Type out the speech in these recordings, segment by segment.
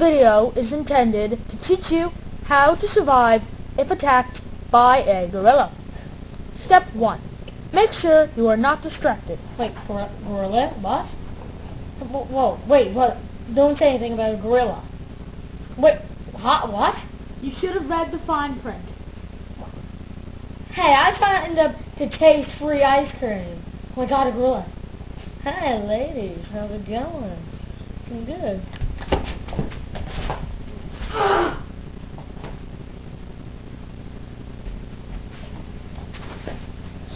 Video is intended to teach you how to survive if attacked by a gorilla. Step 1. Make sure you are not distracted. Wait, gor- gorilla? What? Whoa, wait, what? Don't say anything about a gorilla. Wait, hot what? You should have read the fine print. Hey, I signed up to taste free ice cream. Oh my god, a gorilla. Hi, ladies. How's it going? Looking good.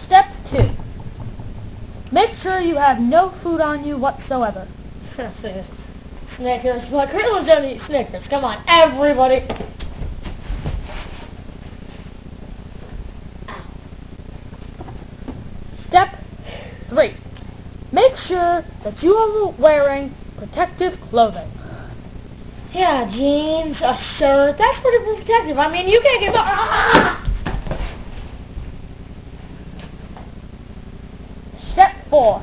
Step 2. Make sure you have no food on you whatsoever. Snickers. But gorillas don't eat Snickers. Come on, everybody. Step 3. Make sure that you are wearing protective clothing. Yeah, jeans, a shirt. That's pretty protective. I mean, you can't get... Ah, ah, ah, ah! Step 4.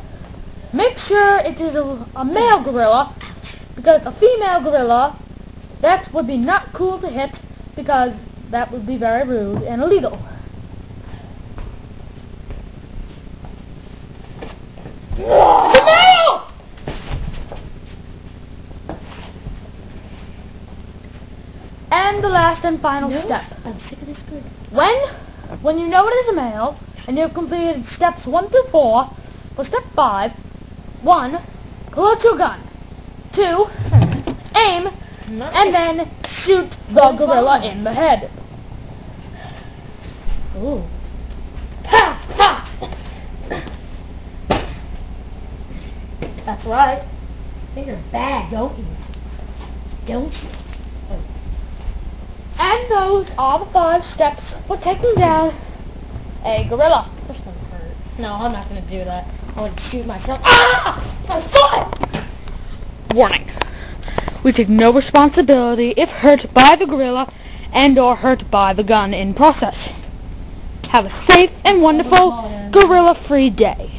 Make sure it is a, a male gorilla because a female gorilla, that would be not cool to hit because that would be very rude and illegal. The male! And the last and final No, step. I'm sick of this bird. When, when you know it is a male, and you've completed steps 1 through 4, for step 5, 1, pull out your gun. 2, aim, and then shoot the gorilla in the head. Ooh. Ha! Ha! That's right. think you're bad, don't you? Don't you? And those are the five steps for taking down a gorilla. One. No, I'm not gonna do that. I want to shoot myself. Ah! My foot! Warning. We take no responsibility if hurt by the gorilla and or hurt by the gun in process. Have a safe and wonderful gorilla-free day.